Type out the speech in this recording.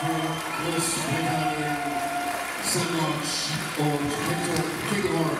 for this Italian Sandwich or Pickle, Pickle